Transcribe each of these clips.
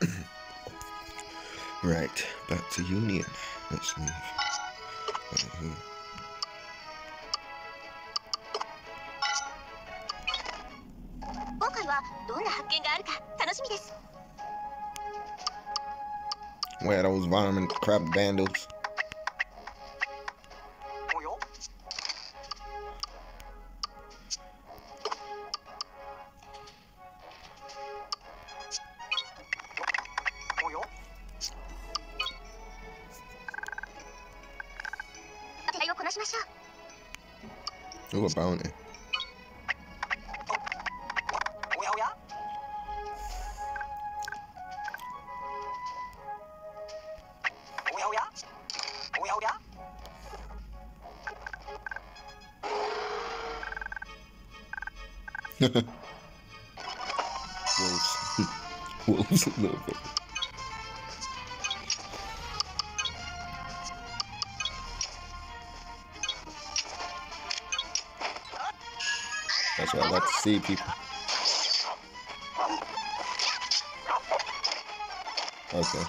right, back to Union. Let's move. Right Where those varmint crap vandals? That's what I like to see, people. Okay.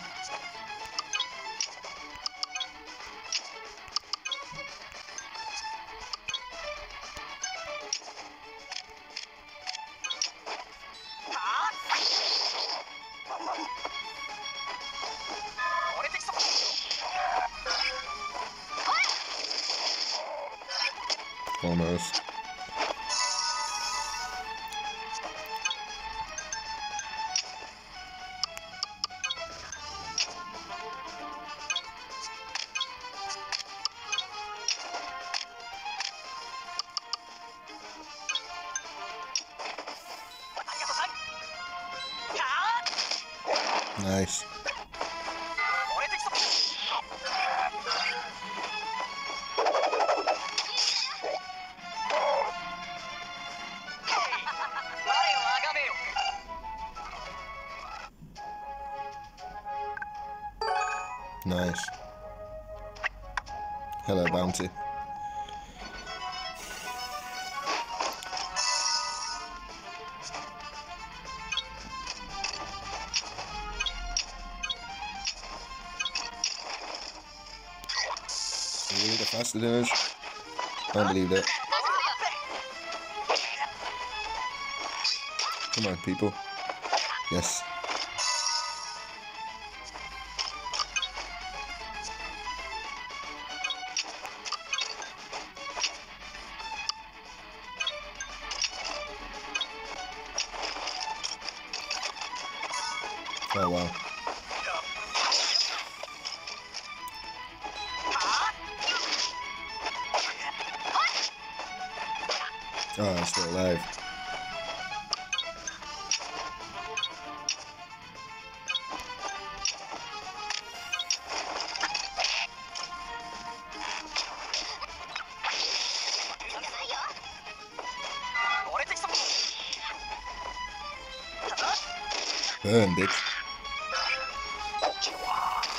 Hello, Bounty. Really, the faster than us? Can't believe that. Come on, people. Yes.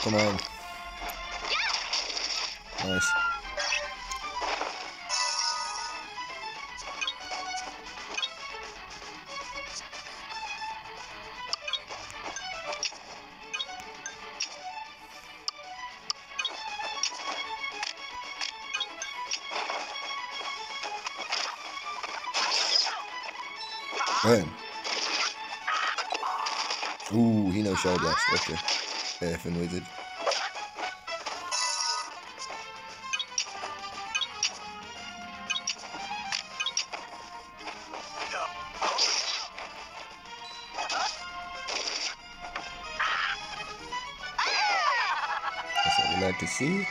Come on. Nice. Burn. Ooh, he knows Shell Blast. Okay. Effing wizard. What like to see.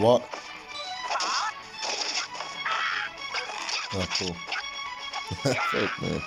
What? Oh, cool. Fuck, man.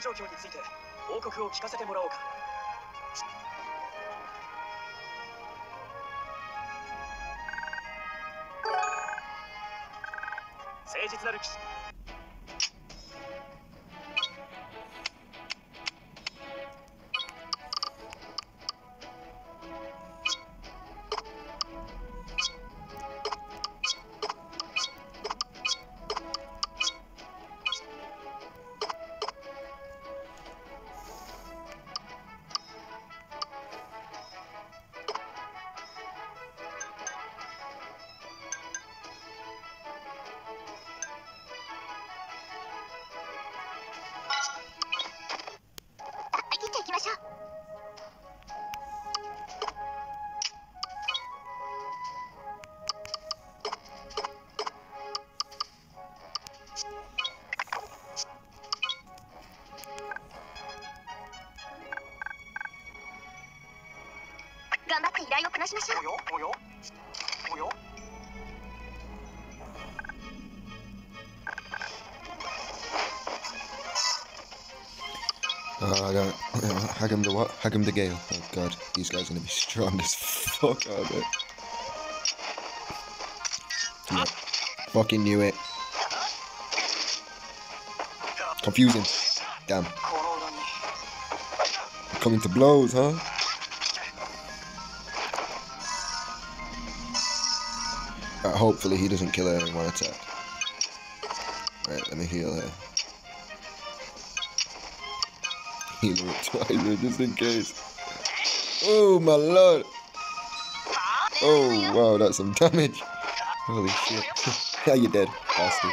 状況について報告を聞かせてもらおうか」誠実なる騎士。頑張って依頼をこなしましょうおよおよおよ Oh, I don't. Hag him the what? Hag him the gale. Oh god, these guys are gonna be strong as fuck, aren't they? Yeah. Fucking knew it. Confusing. Damn. この裏に Coming to blows, huh? Hopefully he doesn't kill her in one attack. Right, let me heal her. Heal her twice just in case. Oh my lord! Oh wow, that's some damage. Holy shit. yeah, you're dead, bastard.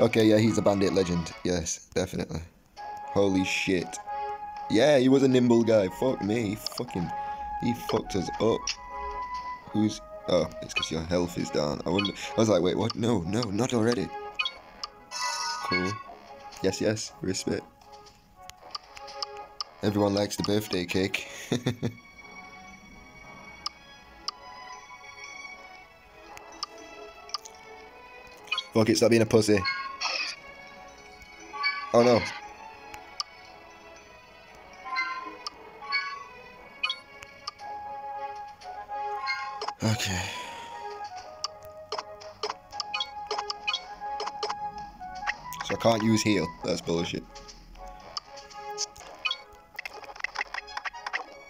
Okay, yeah, he's a bandit legend. Yes, definitely. Holy shit. Yeah, he was a nimble guy. Fuck me. He fucking. He fucked us up. Who's. Oh, it's because your health is down. I wonder. I was like, wait, what? No, no, not already. Cool. Yes, yes, respect. Everyone likes the birthday cake. Fuck it, stop being a pussy. Oh no. Okay. So I can't use heal. That's bullshit.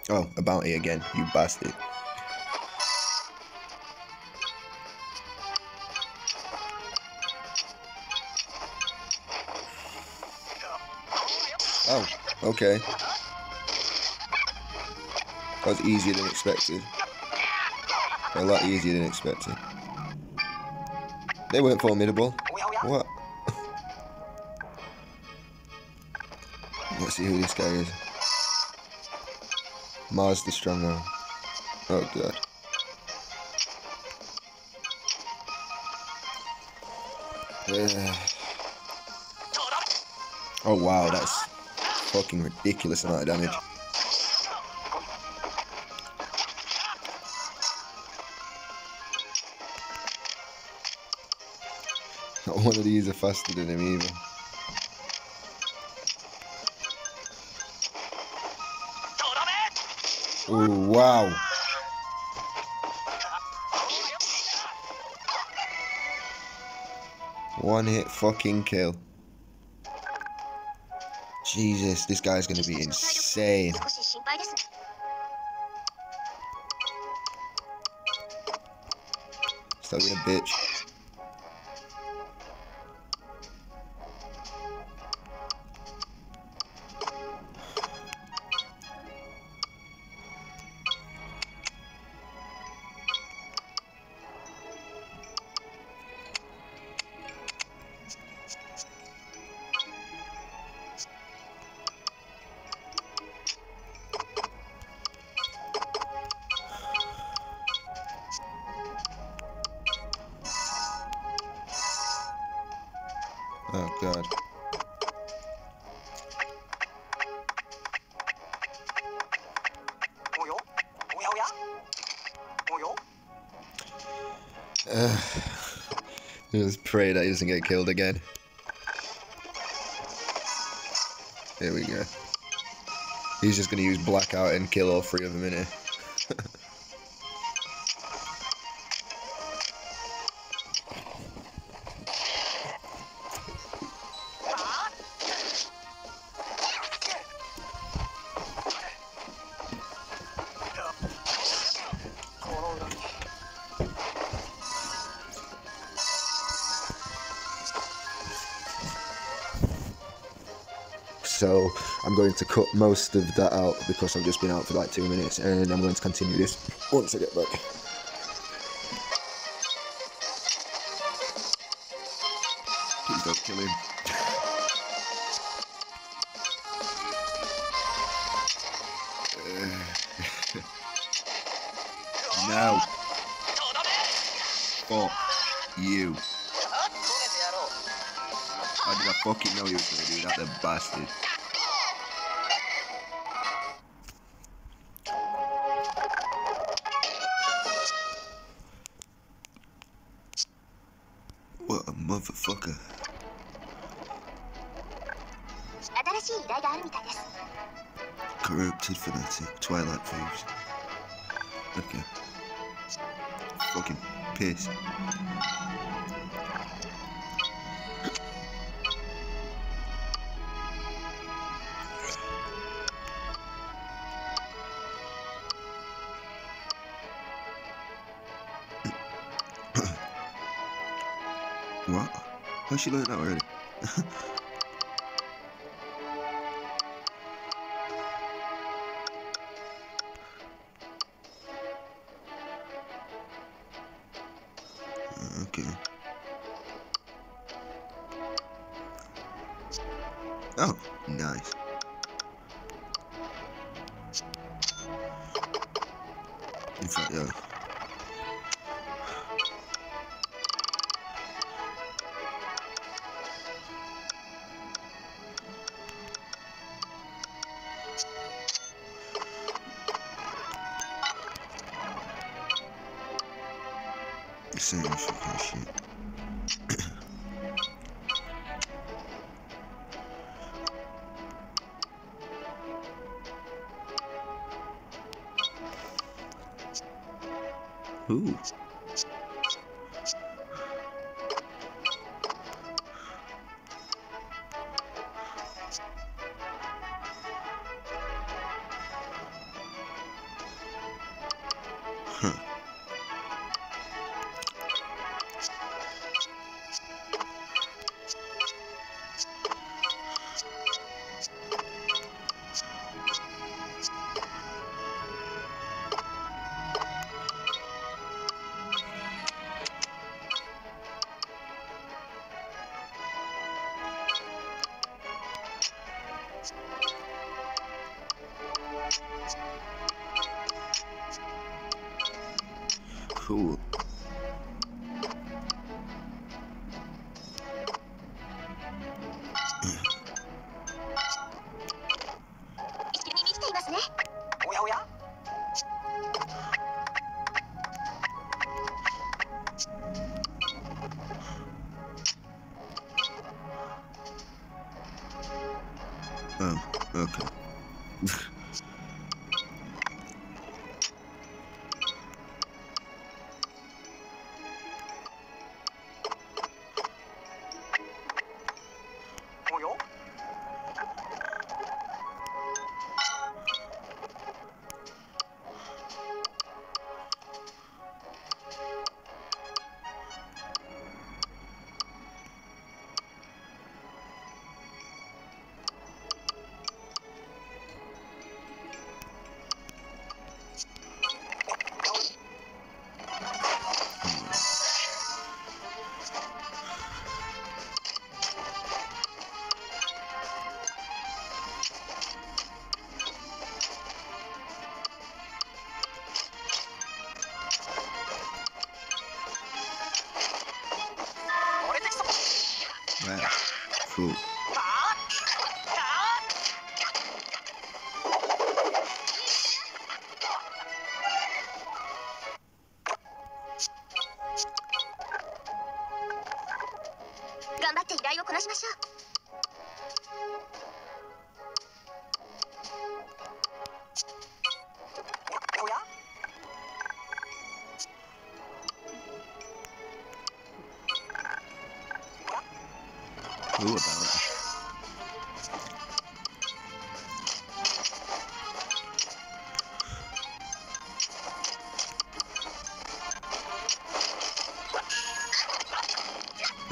Oh, a bounty again, you bastard. Oh, okay. That was easier than expected. A lot easier than expected. They weren't formidable. What? Let's see who this guy is. Mars the Strong. Oh god. Oh wow, that's fucking ridiculous amount of damage. one of these are faster than him either. Oh wow. One hit fucking kill. Jesus, this guy's gonna be insane. Stop being a bitch. That he doesn't get killed again. Here we go. He's just gonna use blackout and kill all three of them in here. So I'm going to cut most of that out because I've just been out for like two minutes and I'm going to continue this once I get back. Please don't kill him. no. Fuck you. How did I fucking know he was gonna do that, the bastard? motherfucker. 新しい依頼があるみたいです Corrupted fanatic, Twilight Thieves. Okay. Fucking piss. what? How's she learned that already?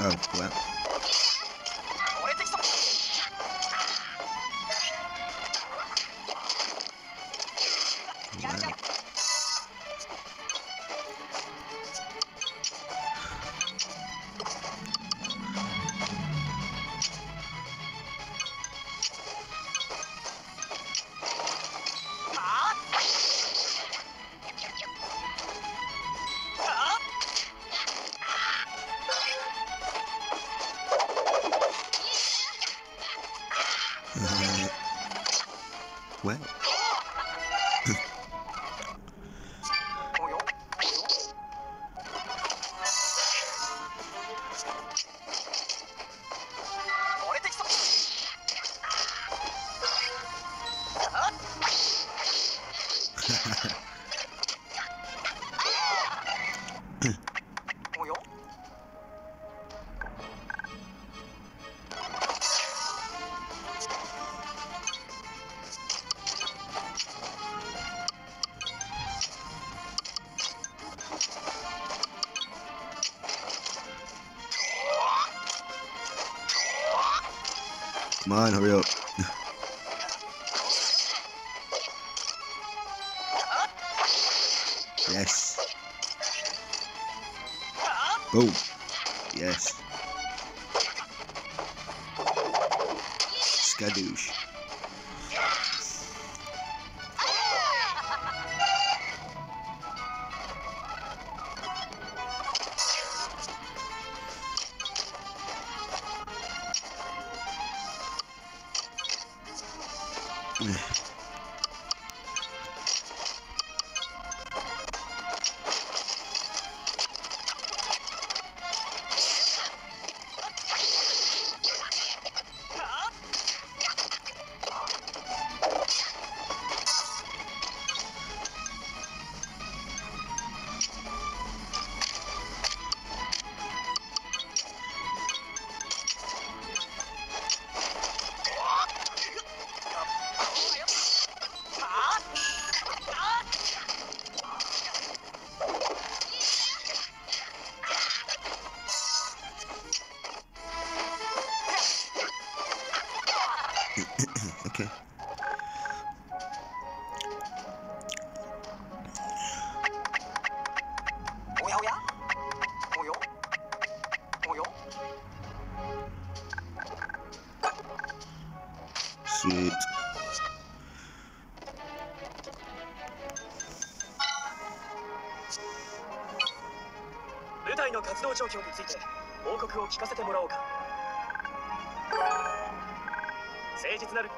Oh, well. On, hurry up. 聞かせてもらおうか。誠実なる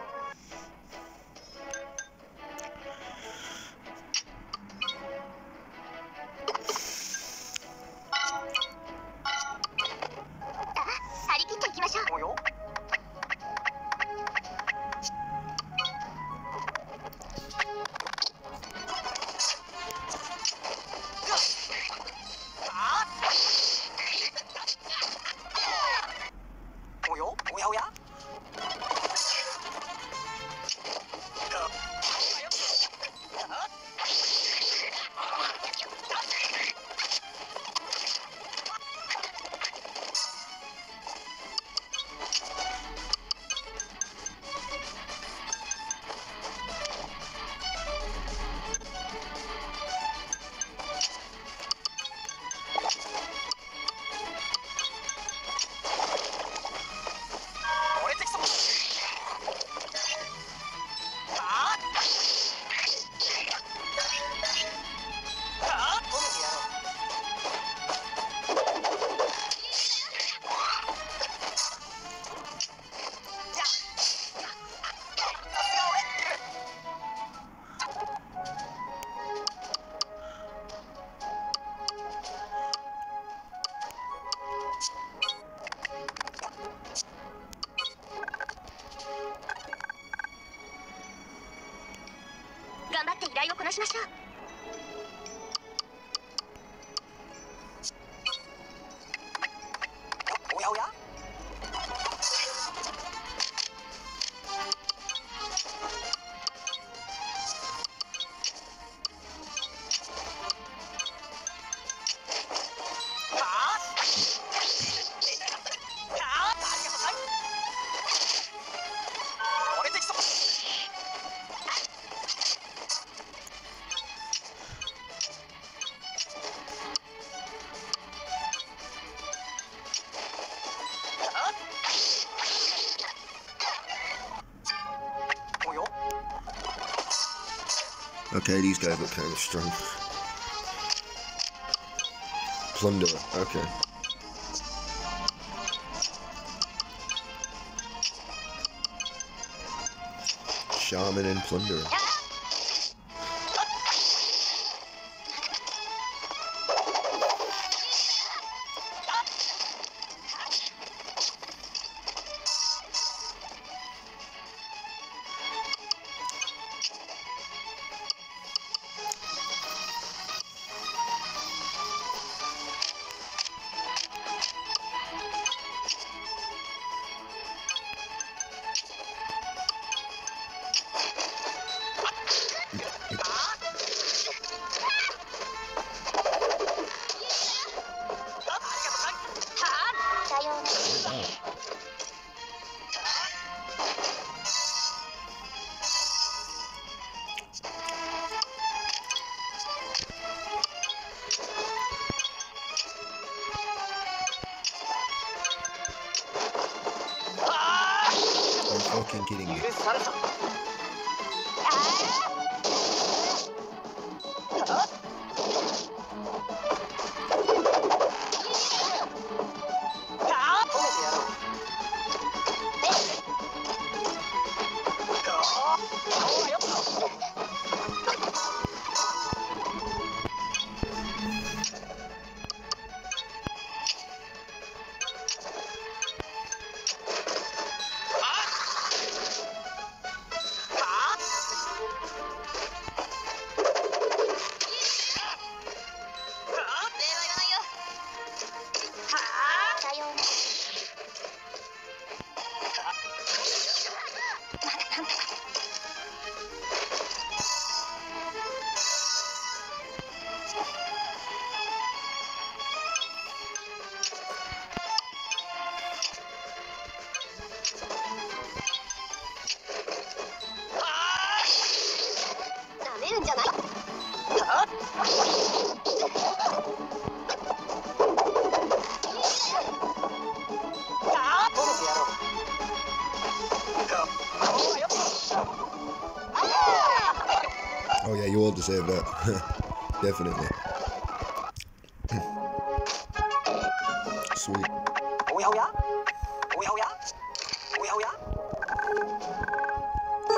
こなしましょう。おやおや？Okay, these guys look kind of strong. Plunder, okay. Shaman and Plunder. Definitely. Sweet.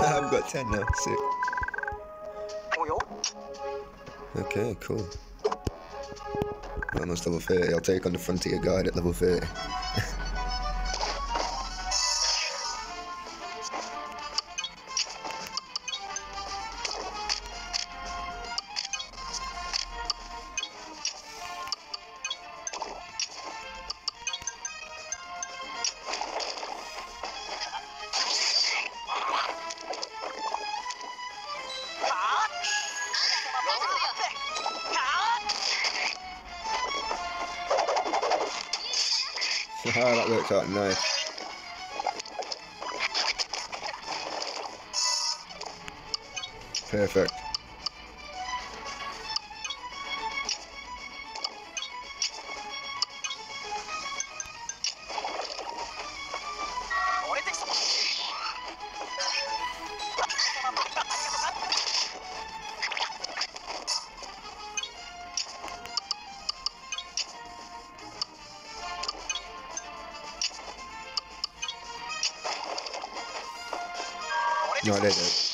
I've got 10 now, sick. Okay, cool. Almost level 30. I'll take on the Frontier Guard at level 30. nice. edit it.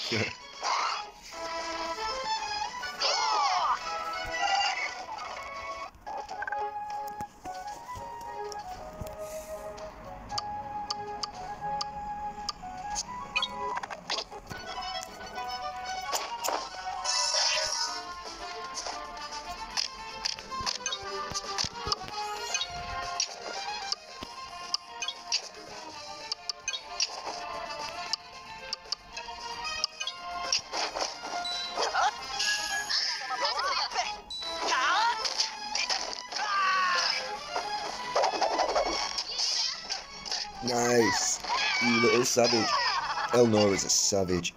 savage. Elnor is a savage.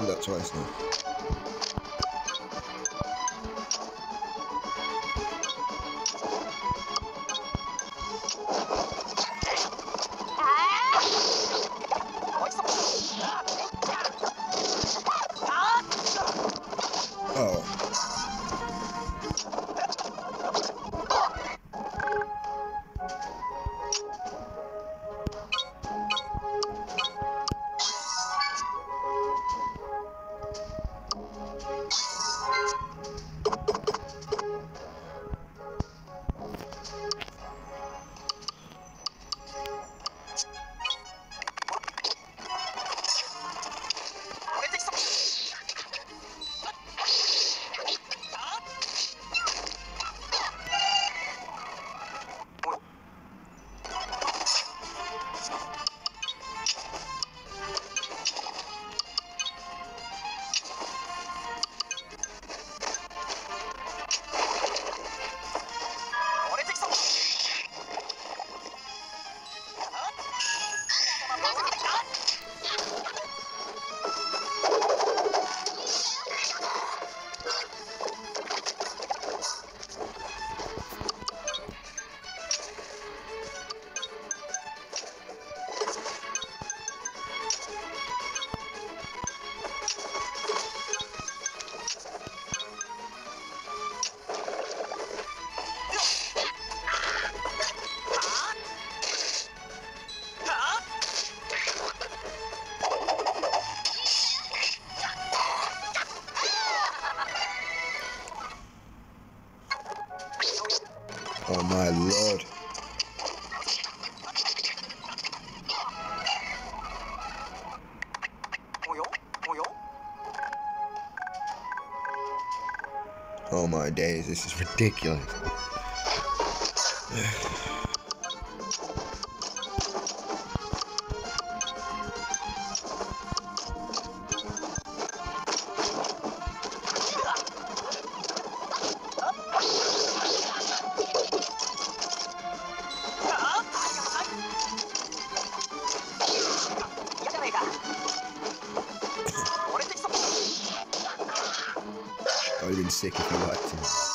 done that twice now. This is ridiculous. I would have been sick if you liked him.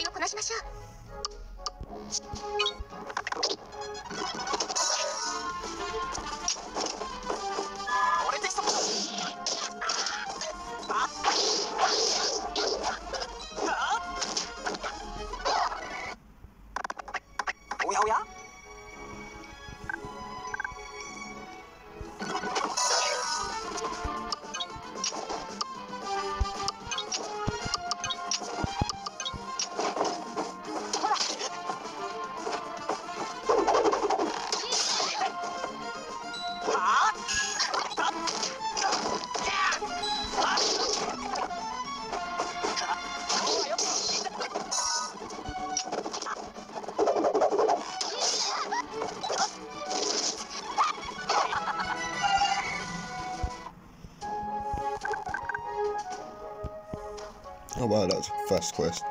いをこなしましょう。quest.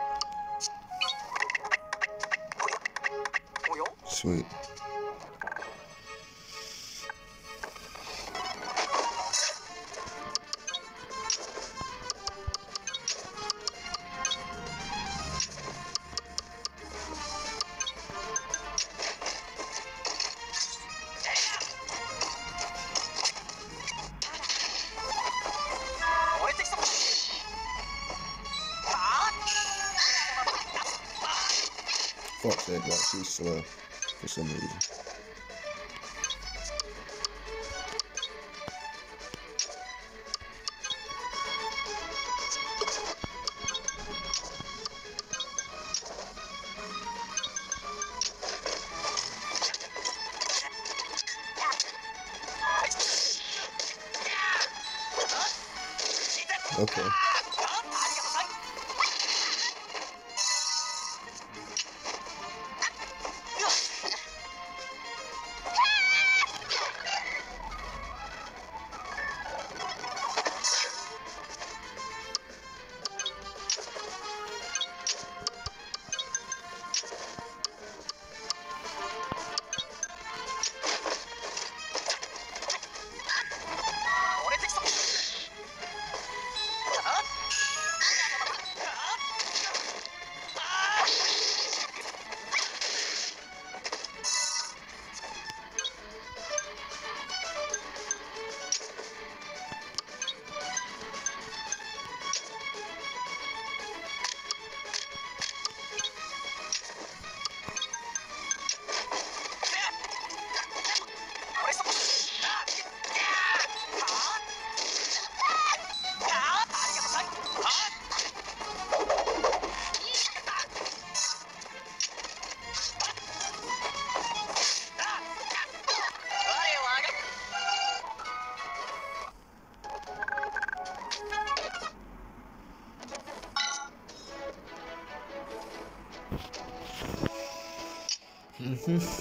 Watch this slow for some reason. Cool.